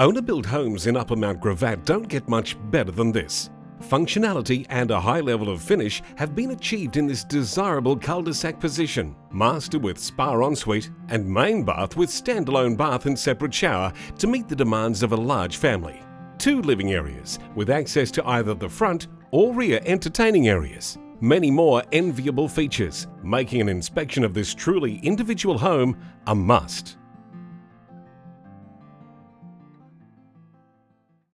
Owner-built homes in Upper Mount Gravatt don't get much better than this. Functionality and a high level of finish have been achieved in this desirable cul-de-sac position. Master with spa ensuite and main bath with standalone bath and separate shower to meet the demands of a large family. Two living areas with access to either the front or rear entertaining areas. Many more enviable features, making an inspection of this truly individual home a must.